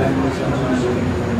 来你们的小船行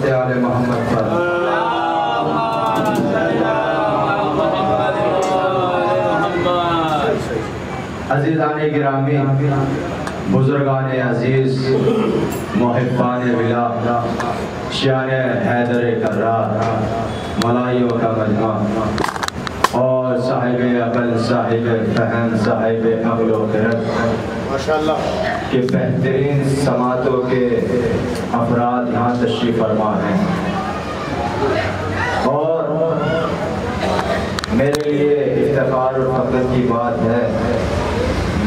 मत आले मोहम्मद पर अजीजान गिरामी बुजुर्गान अज़ीज़ मोहब्बान विला शान हैदर कर्रार मलाइयों का मजमा और साहिब अकल साहिब फहम साहिब खरत माशाल्लाह। के बेहतरीन समातों के अफराद यहाँ तशरीफ़ फरमा हैं। और मेरे लिए इफ्तार और फख्र की बात है।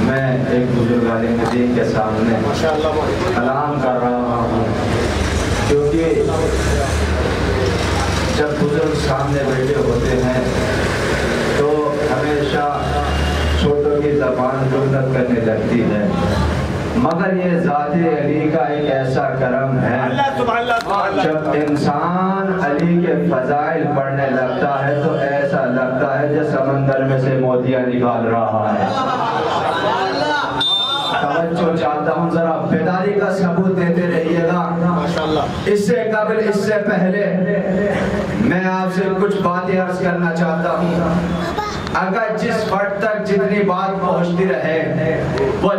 मैं एक बुज़ुर्ग आलिम दीन के सामने कलाम कर रहा हूँ, क्योंकि जब बुज़ुर्ग सामने बैठे होते हैं तो हमेशा छोटों की जबान जुर्रत करने लगती है। मगर ये ज़ात अली का एक ऐसा करम है जब इंसान अली के फजाइल पढ़ने लगता है तो ऐसा लगता है जैसे समंदर में से मोतियाँ निकाल रहा है। तवज्जो चाहता हूँ जरा बेदारी का सबूत देते रहिएगा। इससे कबल इससे पहले मैं आपसे कुछ बातें अर्ज़ करना चाहता हूँ। अगर जिस फट तक जितनी बात पहुँचती रहे वो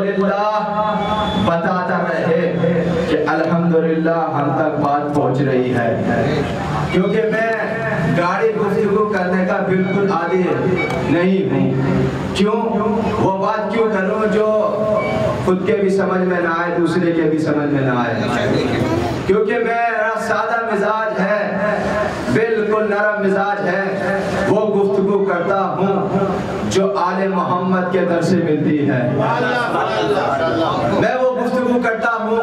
बताता रहे कि अल्हम्दुलिल्लाह हम तक बात पहुँच रही है। क्योंकि मैं गाड़ी गुफ्तगू करने का बिल्कुल आदि नहीं हूँ। क्यों? वो बात क्यों करूँ जो खुद के भी समझ में ना आए, दूसरे के भी समझ में ना आए? क्योंकि मेरा सादा मिजाज है, बिल्कुल नरम मिजाज है वो गुफ्तगू करता हूँ जो आले मोहम्मद के दर से मिलती है। मैं वो गुफ्तगू करता हूँ,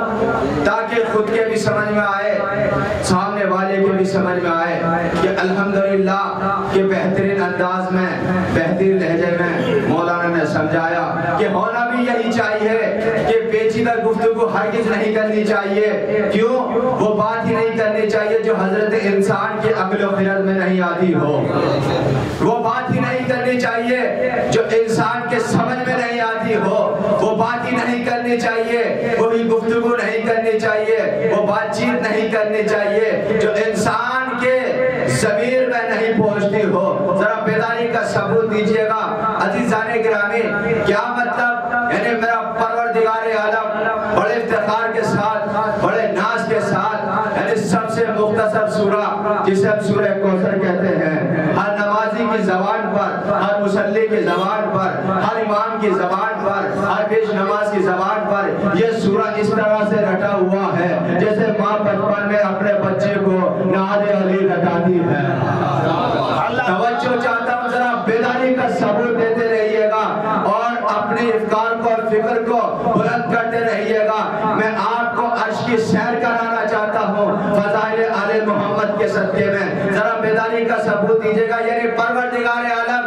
ताकि खुद के भी समझ में आए, सामने वाले के भी समझ में आए कि अल्हम्दुलिल्लाह के बेहतरीन अंदाज में, बेहतरीन लहजे में मौलाना ने समझाया कि होना भी यही चाहिए कि पेचीदा गुफ्तगू हरगिज नहीं करनी चाहिए। क्यों? वो बात ही नहीं करनी चाहिए जो हज़रत इंसान के अकल फिरत में नहीं आती हो। चाहिए। जो इंसान के समझ में नहीं आती हो, वो बात ही नहीं करनी चाहिए। वही गुफ्तगू नहीं करनी चाहिए। वो बातचीत नहीं करनी चाहिए। जो इंसान के जमीर में नहीं पहुँचती हो, जरा बेदारी का सबूत दीजिएगा। अजीजान गिरामी क्या मतलब? यानी मेरा परवर परवरदिगार आलम, बड़े इफ्तिखार के साथ, बड़े नाज के साथ, यानी सबसे मुख्तसर सूरा जिसे हम सूरह कौसर कहते हैं हर नमाजी की जबान पर हर मुसल्ली की जबान पर हर इमाम की जबान पर, हर पेश नमाज़ की जबान पर यह सूरा इस तरह से रटा हुआ है, जैसे माँ बचपन में अपने बच्चे को नाद अली रटाती है। चाहता हूँ जरा बेदारी का सबूत देते रहिएगा और अपने इफ्तार को और फ़िक्र को बुलंद करते रहिएगा। मैं आपको की सैर कराना चाहता हूँ मोहम्मद के सत्य में। जरा बेदारी का सबूत दीजिएगा, यानी परवरदिगार आलम,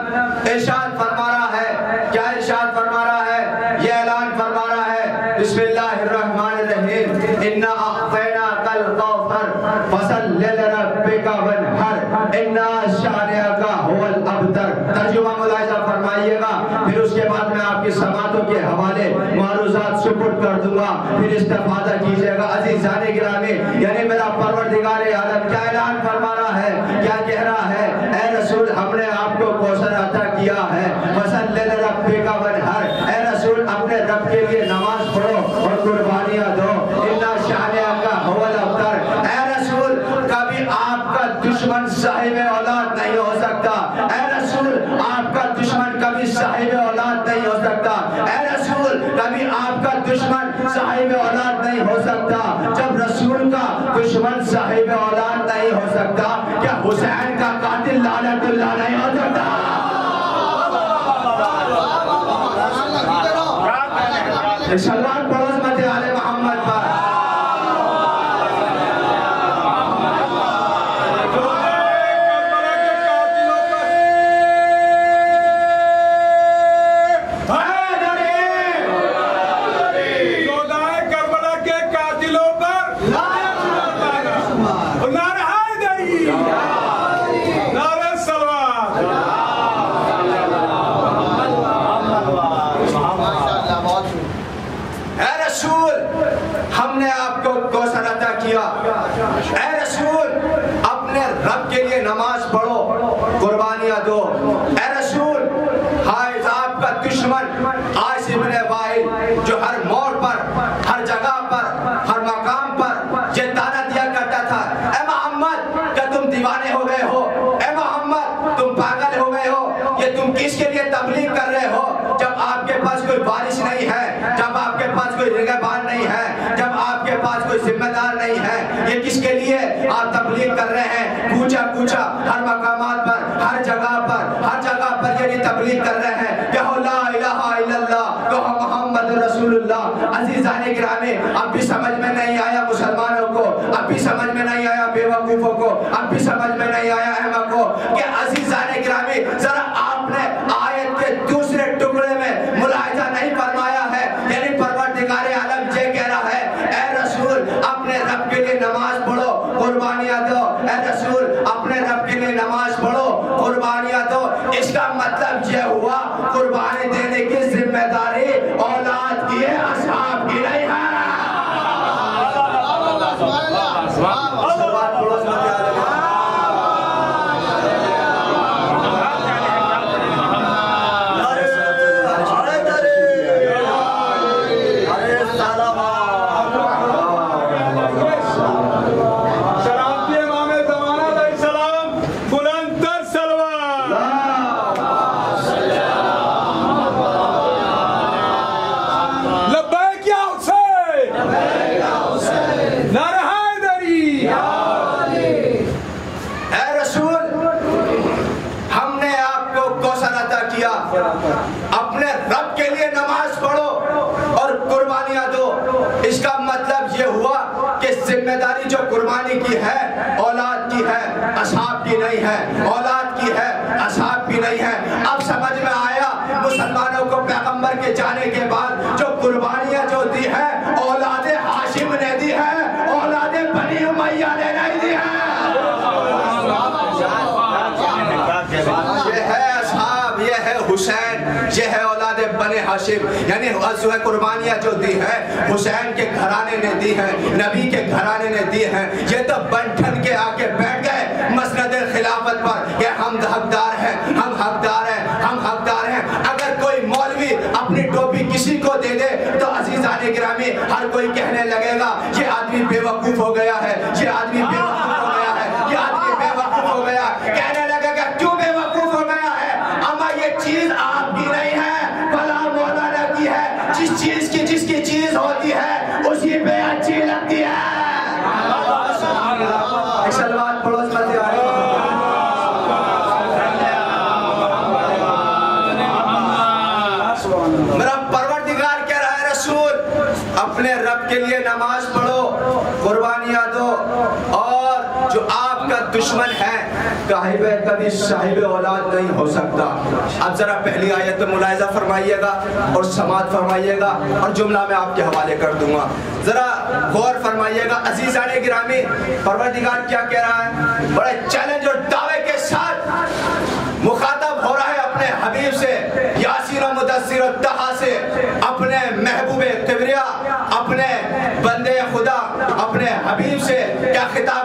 इरशाद फरमा रहा है क्या इरशाद फरमा रहा है ये ऐलान फरमा रहा है बिस्मिल्लाहिर्रहमानिर्रहीम इन्ना अअतैना कल कौसर फ़सल लिरब्बिका वनहर इन्ना शानिअका हुवल अबतर तर्जुमा मुलाहिजा फरमाइएगा फिर उसके बाद मैं आपकी समातों के हवाले मारूजात सुपुर्द कर दूँगा फिर कीजिएगा अजीजान गिरामी यानी मेरा परवरदिगार आलम क्या ऐलान फरमा रहा है क्या कह रहा है ए रसूल हमने आपको कौशल अता किया है फ़सल रब्बिका वनहर ए रसूल अपने रब के लिए नमाज़ पढ़ो और कुर्बानियाँ दो इन्ना शानिअका हुवल अबतर ए रसूल कभी आपका दुश्मन साहिब औलाद नहीं हो सकता ए रसूल आपका दुश्मन कभी साहिब औलाद नहीं हो सकता ए रसूल कभी आपका दुश्मन साहिब औलाद नहीं हो सकता जब रसूल का दुश्मन साहिब औलाद नहीं हो सकता। क्या हुसैन का कातिल लालतुल्ला नहीं हो सकता? सलमान पड़ोस मत आले मोहम्मद पर चौदह करबला के कातिलों पर नारे हैदरी नारे सलवार ए रसूल हमने आपको कौशल अता किया ए रसूल अपने रब के लिए नमाज़ पढ़ो कुर्बानियाँ दो ए रसूल हाय आपका दुश्मन आयस इब्ने वाइल जो हर मोड़ पर, हर जगह पर, हर मकाम पर ये ताना दिया करता था। ए मोहम्मद, क्या तुम दीवाने हो गए हो? ए मोहम्मद, तुम पागल हो गए हो? ये तुम किसके लिए तबलीग कर रहे हो? जब आपके पास कोई बारिश नहीं है जब आपके पास कोई निगहबान नहीं है जब आपके पास कोई जिम्मेदार नहीं है ये किसके लिए आप तबलीग कर रहे हैं पूछा पूछा हर मकामात पर हर जगह पर हर जगह पर ये तबलीग कर रहे हैं कि हो ला इलाहा इल्लल्लाह तो हम मोहम्मद रसूलुल्लाह गिरामी अब भी समझ में नहीं आया मुसलमानों को। अब भी समझ में नहीं आया बेवकूफों को। अब भी समझ में नहीं आया अहमद को कि अजीजान गिरामी। जरा आपने आयत के दूसरे टुकड़े में मुलाहिजा नहीं फरमाया है। यानी परवरदिगार आलम ये कह रहा है, ए रसूल, अपने रब के लिए नमाज़ पढ़ो, कुर्बानियाँ दो। ए रसूल, अपने रब के लिए नमाज़ पढ़ो, कुर्बानियाँ दो। इसका मतलब ये हुआ, कुर्बानी देने की ज़िम्मेदारी की नहीं है, औलाद की है असहाब की नहीं है। अब समझ में आया, मुसलमानों को पैगंबर के जाने के बाद जो कुर्बानियाँ जो दी है, औलाद हाशिम ने दी है, औलाद बनी उमैया ने नहीं दी है। हुसैन है औलाद बने हाशिम। यानी जो है कुर्बानियाँ जो दी है, हुसैन के घराने ने दी है, नबी के घराने ने दी है। ये तो बंठन के आके बैठ गए खिलाफत पर कि हम हकदार हैं, हम हकदार हैं, हम हकदार हैं। अगर कोई मौलवी अपनी टोपी किसी को दे दे तो अज़ीज़ आने ग्रामी हर कोई कहने लगेगा दुश्मन है। काहिब कभी साहिब औलाद नहीं हो सकता। अब जरा पहली आयत में मुलायजा फरमाइएगा और समाज फरमाइएगा और जुमला में आपके हवाले कर दूँगा। जरा गौर फरमाइएगा। अजीजान गिरामी, परवरदिगार क्या कह रहा है? बड़े चैलेंज और दावे के साथ मुखातब हो रहा है अपने हबीब से, यासीर मुदस्सिर तहा से, अपने महबूब किबरिया, अपने बंदे खुदा, अपने हबीब से, क्या खिताब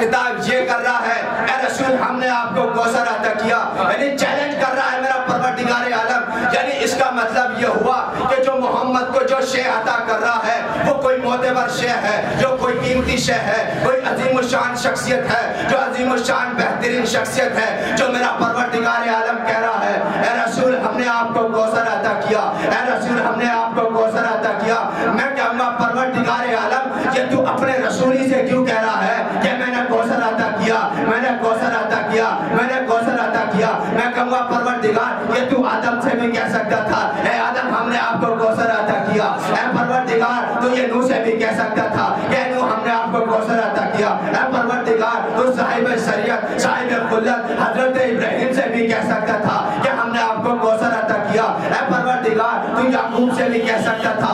खिताब ये कर रहा है, ए रसूल, हमने आपको कौसर अता किया। यानी चैलेंज कर रहा है मेरा परवरदिगार आलम। यानी इसका मतलब ये हुआ कि जो मोहम्मद को जो शे अता कर रहा है, वो कोई मोतेबर शे है, जो कोई कीमती शे है, कोई अजीम शान शख्सियत है, जो अजीम शान बेहतरीन शख्सियत है, जो मेरा परवरदिगार आलम कह रहा है, ए रसूल, हमने आपको कौसर अदा किया। ए रसूल, हमने आपको कौसर अदा किया। मैं कहूँगा परवरदिगार आलम ये तू अपने रसूली से क्यों कह रहा है कि मैंने कौसर अता किया मैंने कौसर अता किया मैंने कौसर अता किया मैं कहूँगा परवरदिगार ये तू आदम से भी कह सकता था, ए आदम, हमने आपको कौशल अदा किया। ए परवरदिगार, तू ये नू से भी कह सकता था, ए नू हमने आपको कौशल अदा किया। ए परवरदिगार, तू साहिब शरीयत, साहिब खुल्लत, हज़रत इब्राहिम से भी कह सकता था कि हमने आपको कौशल अदा किया। ए परवरदिगार, तू याकूब से भी कह सकता था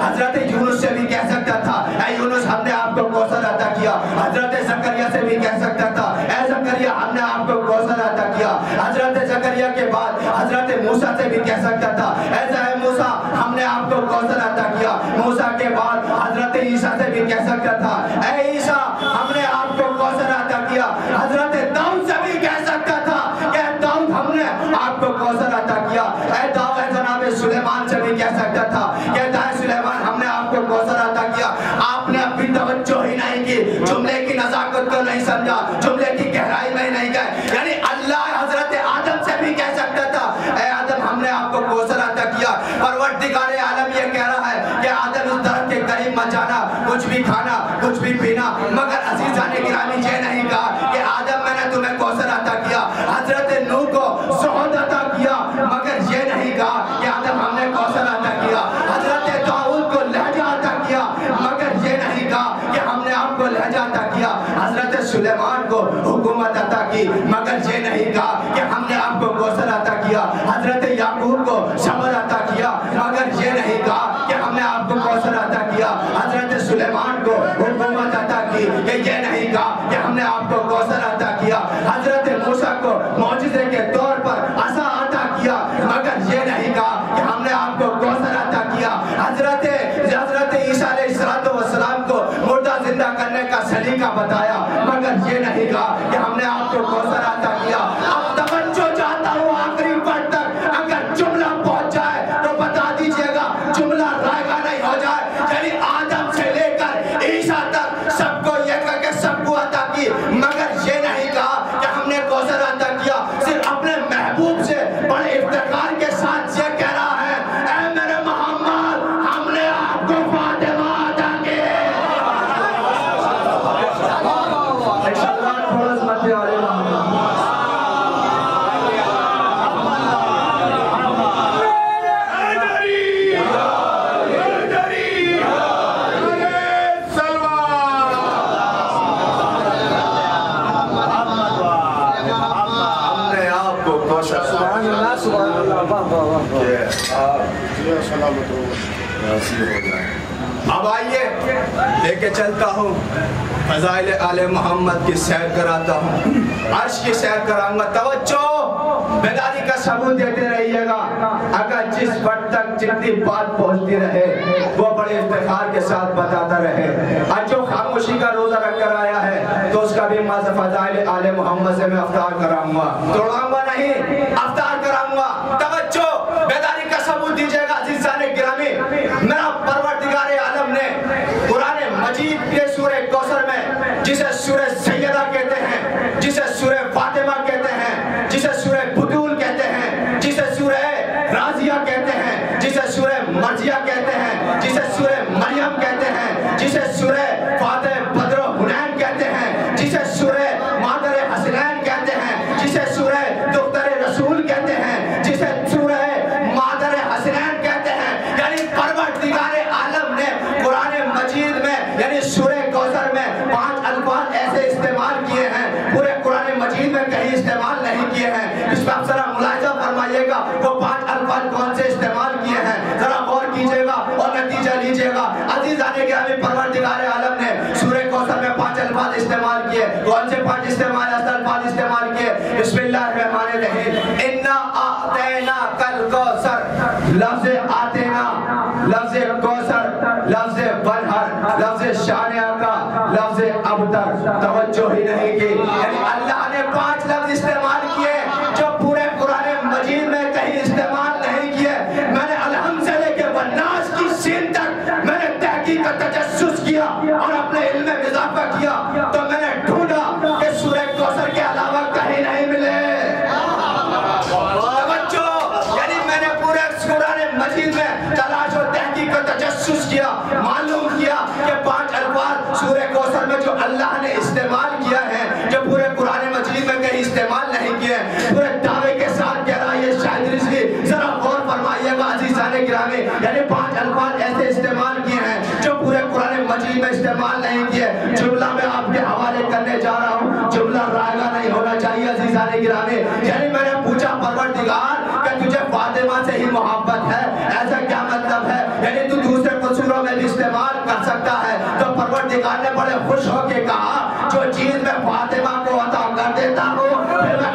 हज़रत यूनुस से भी कह सकता था ए यूनुस, हमने आपको कौसर अता किया। हज़रत जकरिया से भी कह सकता था ए जकरिया, हमने आपको कौसर अता किया। हज़रत जकरिया के बाद हज़रत मूसा से भी कह सकता था ऐसा है मूसा, हमने आपको कौसर अता किया। मूसा के बाद हज़रत ईसा से भी कह सकता था ए ईसा, हमने आपको कौसर अता किया। हज़रत दाऊद ये नहीं कहा कि हमने आपको कौशल आता किया अब तवज्जो चाहता हूँ आखिरी पद तक अगर जुमला पहुँच जाए तो बता दीजिएगा, जुमला रायगा नहीं हो जाए। यानी आदम से लेकर तक सबको ये करके सबको अता की। मगर ये नहीं कहा कि हमने कौशल अता किया राज़ी हो जाए अब आइए, लेके चलता हूँ। फजाइल आले मोहम्मद की सैर कराता हूँ। अर्श की सैर कराऊँगा तवज्जो, बेदारी का सबूत देते रहिएगा। अगर जिस वक्त तक जितनी बात पहुँचती रहे, वो बड़े इफ्तिखार के साथ बताता रहे। और जो खामोशी का रोजा रख कर आया है तो उसका भी मज फजाइल आले मोहम्मद से मैं अफ्तार कराऊँगा। तोड़ाऊँगा नहीं अफ्तार कराऊँगा। तवज्जो, बेदारी का सबूत दीजिएगा। अजीजान गिरामी मेरा परवरदिगार आलम ने कुरान मजीद के सूरह कौसर में जिसे सूरह सैयदा कहते हैं जिसे सूरह फातिमा कहते हैं जिसे सूरह बुतूल कहते हैं जिसे सूरह राजिया कहते हैं जिसे सूरह मर्जिया कहते हैं जिसे सूरह मरियम कहते हैं जिसे सूरह फातिह बद्र हुनैन कहते हैं जिसे सूरह मादर हसनैन कहते हैं जिसे सूरह दुख्तर रसूल कहते हैं जिसे सूरह मादर हसनैन कहते हैं यानी परवरदिगार आलम ने कुरान मजीद में यानी सूरह कौसर में पाँच अल्फाज ऐसे इस्तेमाल किए हैं पूरे कुरान मजीद में कहीं इस्तेमाल नहीं किए हैं इस पर आप जरा मुलायजा फरमाइएगा वो पाँच अल्फाज कौन से इस्तेमाल किए हैं जरा गौर कीजिएगा और नतीजा लीजिएगा अज़ीज़ आने के अभी परवरदिगार आलम ने सूरह कौसर में पाँच अल्फाज इस्तेमाल किए। कौन से पाँच इस्तेमाल? अल्फाज इस्तेमाल किए। बिस्मिल्लाह इन्ना आतेना कल कौसर। लफ्ज आतेना, लफ्ज कौसर, लफ्ज बरहर लफ्ज शानिया का लफ्ज अबतर। तवज्जो ही नहीं की। अल्लाह ने पाँच लफ्ज इस्तेमाल अल्लाह ने इस्तेमाल किया है जो पूरे पुराने मजीद में कहीं इस्तेमाल नहीं किए पूरे दावे के साथ कह रहा है शायद जरा गौर फरमाइएगा अजीजान गिरामी। यानी पाँच अल्फाज ऐसे इस्तेमाल किए हैं जो पूरे कुरान मजीद में इस्तेमाल नहीं किए। जुमला में आपके हवाले करने जा रहा हूँ। जुमला रायगा नहीं होना चाहिए अजीजान गिरामी। यानी मैंने पूछा, परवरदिगार कि इस्तेमाल कर सकता है। तो परवरदिगार ने बड़े खुश होकर कहा, जो चीज़ मैं फातिमा को अता कर देता हूँ, फिर मैं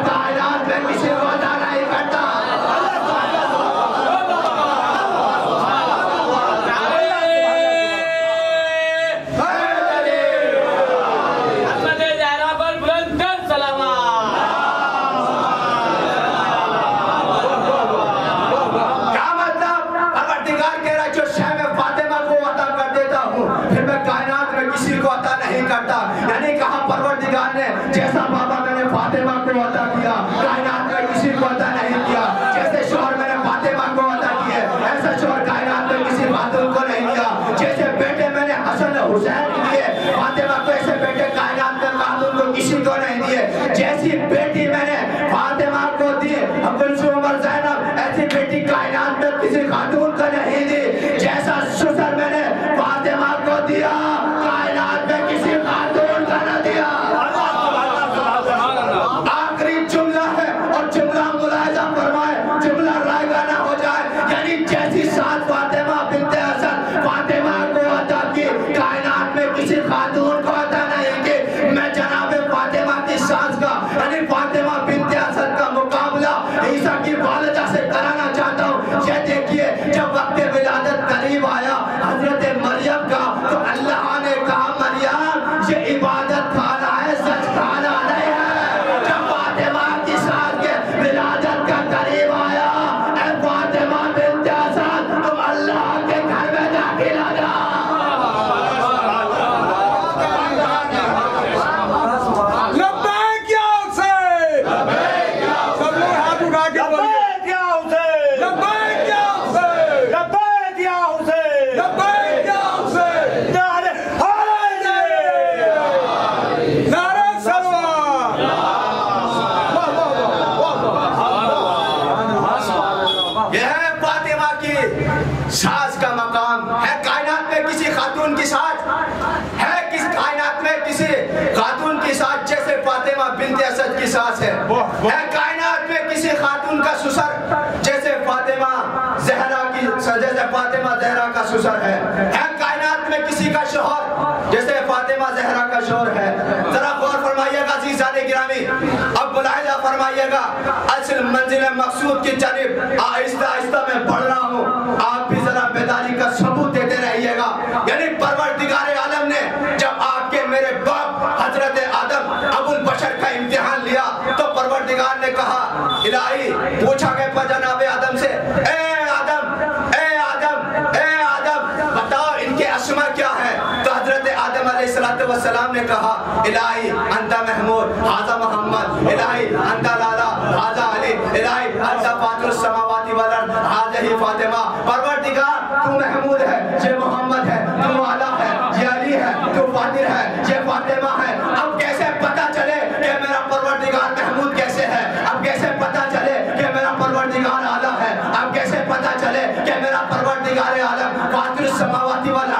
अता किया। कायनात में किसी को अता नहीं किया। जैसे शोहर मैंने फातिमा को अता किए, ऐसा शोहर कायनात में किसी खातून को नहीं दिया जैसे बेटे मैंने हसन हुसैन दिए फातिमा को ऐसे बेटे कायनात में खातून को किसी को नहीं दिए। जैसी बेटी मैंने फातिमा को दी कुलसुम और जैनब, ऐसी बेटी कायनात में किसी खातून को नहीं दी। जैसा ससुर मैंने फातिमा को दिया फातिमा जहरा की सुसर है। कायनात में किसी का शोहर? जैसे फातिमा जहरा का शोहर है। जरा गौर फरमाइएगा जीजान गिरामी। अब मुलाहिजा फरमाइएगा, असल मंजिल मकसूद की जानिब। आहिस्ता आहिस्ता मैं बढ़ रहा हूँ। आप भी जरा बेदारी का सबूत देते रहिएगा। यानी परवरदिगार आलम ने जब आपके मेरे बाप हज़रत आदम अबुल बशर का इम्तिहान लिया तो परवरदिगार ने कहा, इलाही, पूछा गया जनाब आदम से, ए अलैहिस्सलाम ने कहा, इलाही अंता महमूद, हाजा मोहम्मद, इलाही अंता लाला, हाजा अली, इलाही अंता फातिर समावाती वल अर्द, हाजा ही फातिमा, परवरदिगार, तू महमूद है ये मोहम्मद है, तू आला है ये अली है, तू फातिर है ये फातिमा है। अब कैसे पता चले कि मेरा परवरदिगार महमूद कैसे है? अब कैसे पता चले कि मेरा परवरदिगार आला है? अब कैसे पता चले कि मेरा परवरदिगार आलम फातिर समावाती वल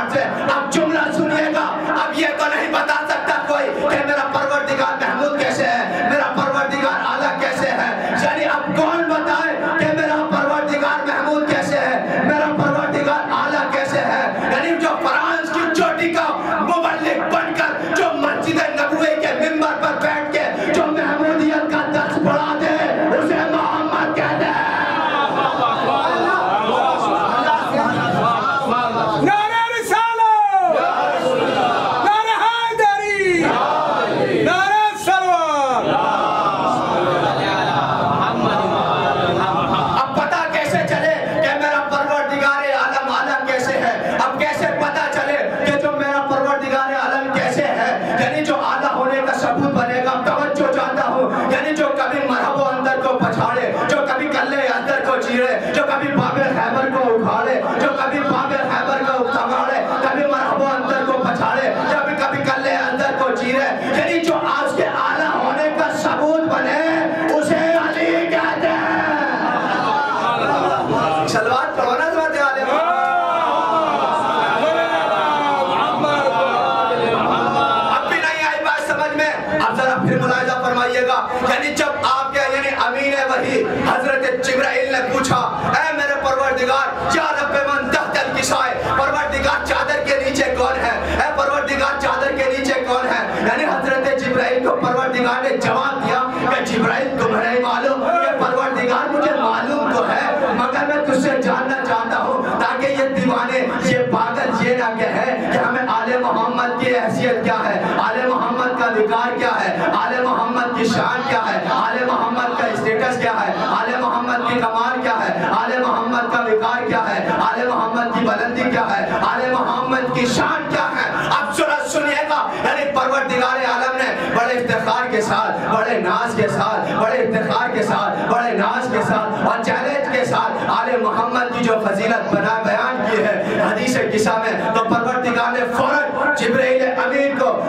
यानी जो विकार क्या है? आले मोहम्मद की शान क्या है? आले मोहम्मद का स्टेटस क्या है? आले मोहम्मद की कमाल क्या है? आले मोहम्मद का विकार क्या है? आले मोहम्मद की बुलंदी क्या है? आले मोहम्मद की शान क्या है? अब सुना, सुनिएगा। यानी परवरदिगार आलम ने बड़े इफ्तिखार के साथ, बड़े नाज के साथ, बड़े इफ्तिखार के साथ, बड़े नाज के साथ और चैलेंज के साथ आले मोहम्मद की जो फजीलत बना, बयान की है हदीस किस्सा में तो परवरदिगार ने फ़ौरन जिब्राइल अमीन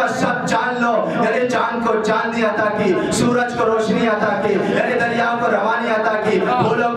का सब जान लो। यानी चाँद को चांदी आता की सूरज को रोशनी आता की यानी दरियाओं को रवानी आता की फूलों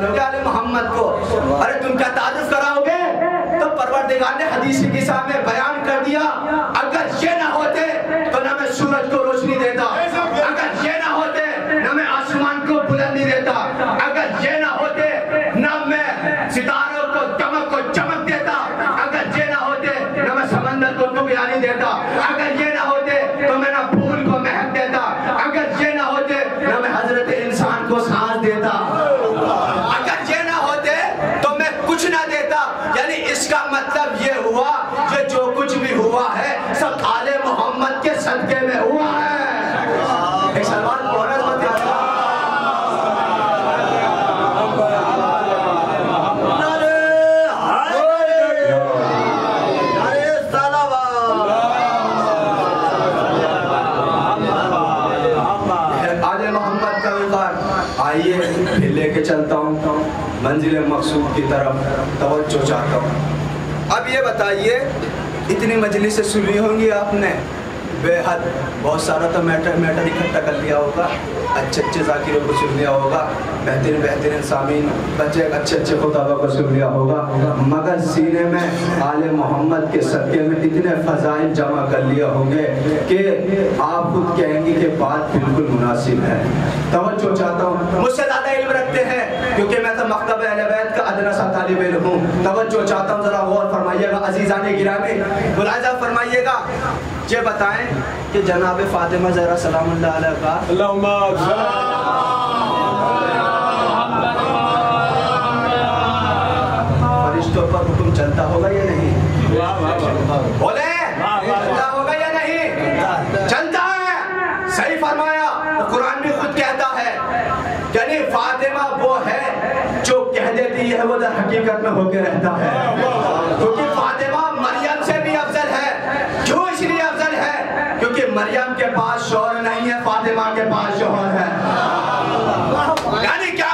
तुम अरे मोहम्मद को। अरे तुम क्या तारुफ कराओगे? तो परवर दिगार ने हदीस के सामने बयान कर दिया, अगर ये ना होते तो ना मैं सूरज को रोशनी देता। मंजिल मकसूद की तरफ़ तवज्जो चाहता हूँ। अब ये बताइए, इतनी मजलिसें सुनी होंगी आपने? बेहद। बहुत सारा तो मैटर मैटर इकट्ठा कर लिया होगा। अच्छे अच्छे जाकिरों को सुन लिया होगा। बेहतरीन बेहतरीन सामीन। बच्चे, अच्छे अच्छे खुताबा को सुन लिया होगा। मगर सीने में आले मोहम्मद के सदक़े में इतने फ़जाइल जमा कर लिए होंगे कि आप खुद कहेंगे कि बात बिल्कुल मुनासिब है। तवज्जो चाहता हूँ। मुझसे ज़्यादा इल्म रखते हैं, क्योंकि मैं तो मकतब अहलबैत का अदना सा तालिब इल्म हूँ तवज्जो चाहता हूँ ज़रा गौर फरमाइएगा अजीज़ान गिरामी मुलाजा फरमाइएगा। ये बताएँ कि जनाब फातिमा जहरा सलाम का अल्लाहुम्मा फरिश्तों पर हुक्म चलता होगा या नहीं? बोले चलता होगा या नहीं? चलता है। सही फरमाया। कुरान भी खुद कहता है। यानी फातिमा वो है है वो दर हकीकत में होके रहता है। क्योंकि फातिमा मरियम से भी अफजल है। क्यों इसलिए अफजल है? क्योंकि मरियम के पास शोहर नहीं है फातिमा के पास शोहर है। यानी क्या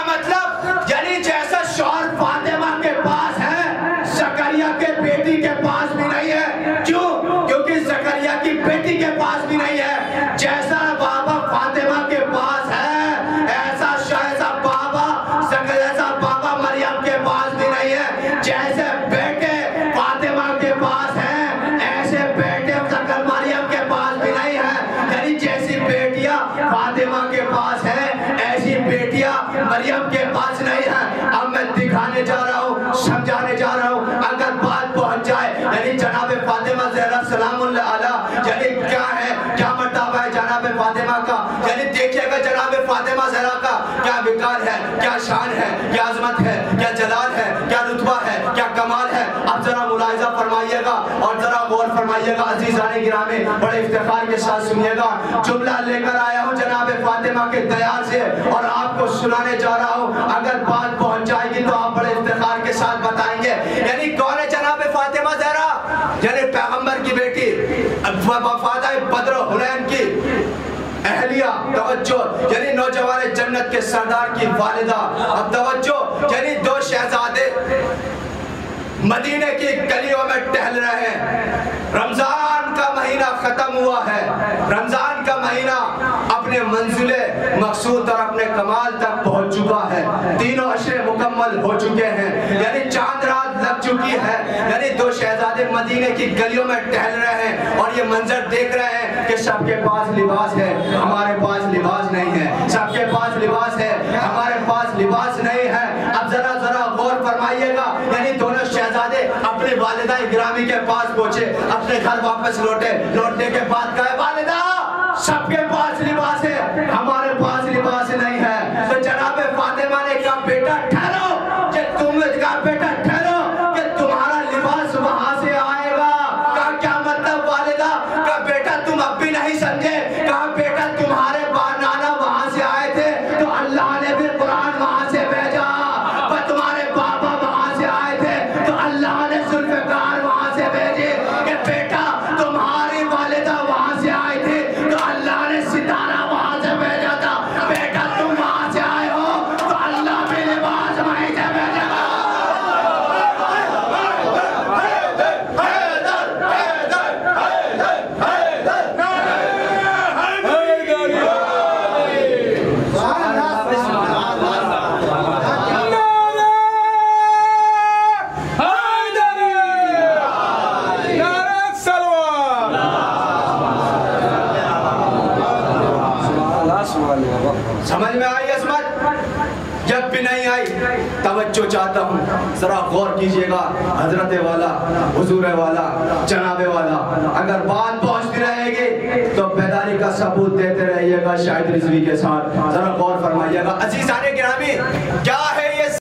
पास है, ऐसी बेटियाँ मरियम के पास नहीं है। अब मैं दिखाने जा रहा हूँ, समझाने जा रहा हूँ, अगर बात पहुँच जाए, यानी जनाब फातिमा जहरा सलाम यानी क्या है, क्या मर्तबा है जनाब फातिमा का? यानी देखिएगा जनाब फातिमा जहरा का, क्या विकार है, क्या शान है, क्या अजमत है, क्या जलाल है, क्या रुतबा है, क्या कमाल है। अब जरा मुलायजा फरमाइएगा गौर फरमाइएगा अजीजान गिरामे बड़े इफ्तिखार के साथ सुनिएगा। जुमला लेकर आया हूँ, जनाब फातिमा के दयाल से, और आपको सुनाने जा रहा हूँ। अगर बात पहुँच जाएगी तो आप बड़े इफ्तिखार के साथ बताएँगे। यानी कौन है जनाब फातिमा जहरा? यानी पैगंबर की बेटी बद्र हुनैन की यानी नौजवान जन्नत के सरदार की वालिदा। अब तवज्जो, यानी दो शहजादे मदीने की गलियों में टहल रहे हैं। रमज़ान का महीना खत्म हुआ है। रमज़ान का महीना अपने मंजिले मकसूद और अपने कमाल तक पहुँच चुका है। तीनों अशरे मुकम्मल हो चुके हैं। यानी चाँद रात लग चुकी है। यानी दो शहजादे मदीने की गलियों में टहल रहे हैं और ये मंजर देख रहे हैं कि सबके पास लिबास है। हमारे पास लिबास नहीं है। सबके पास लिबास है। हमारे पास लिबास नहीं है अब जरा जरा गौर फरमाइएगा यानी दोनों शहजादे अपने ग्रामी के पास पहुँचे, अपने घर वापस लौटे। लौटने के बाद कहे, वालिदा, सबके पास लिबास है, हमारे पास लिबास नहीं है। तो जनाबे फातिमा ने कहा, बेटा ठहरो कि तुम इसका बेटा जरा गौर कीजिएगा, हज़रत वाला, हजूर वाला, जनाबे वाला। अगर बात पहुँचती रहेगी तो बेदारी का सबूत देते रहिएगा शायद रिजवी के साथ। जरा गौर फरमाइएगा। अजीजाने गिरामी क्या है